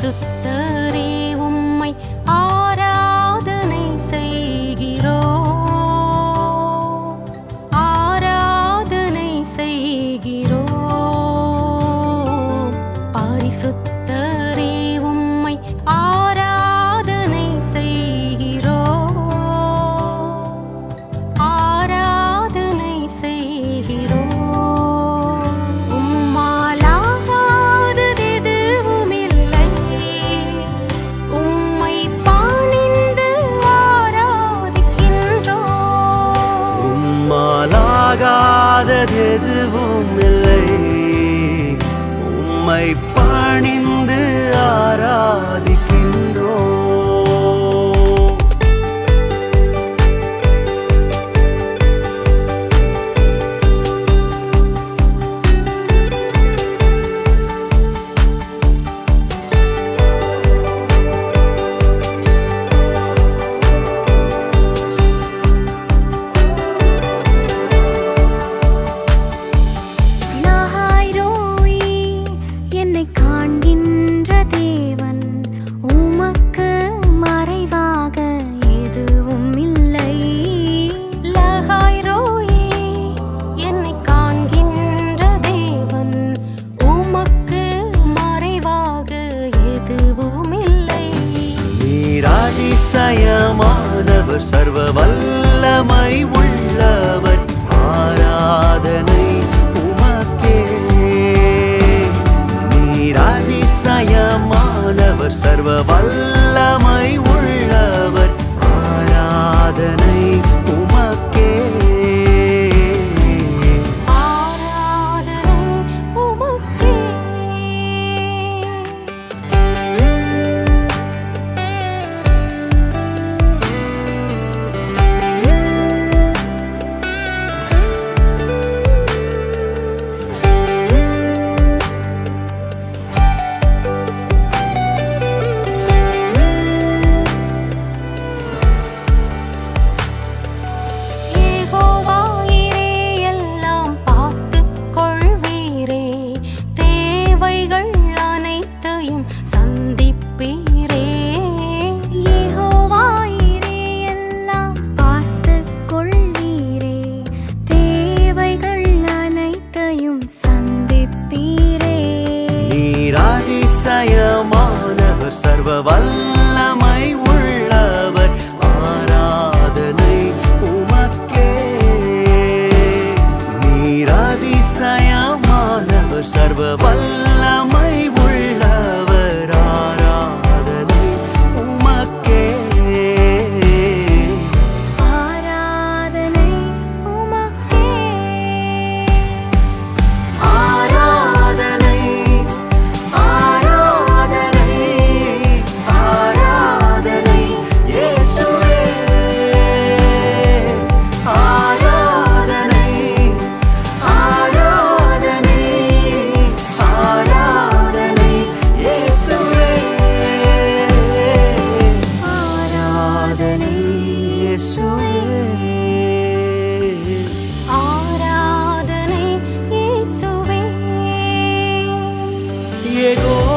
すった இல்லாததெதுவும் இல்லை. உம்மை பணிந்து ஆராதிக்கின்ற அதிசயமானவர் சர்வ வல்லமை உள்ளவர் மாறாத வல்லமை உள்ளவர் ஆராதனை உமக்கே. நீர் அதிசயமானவர் சர்வ வல்லமை 越多。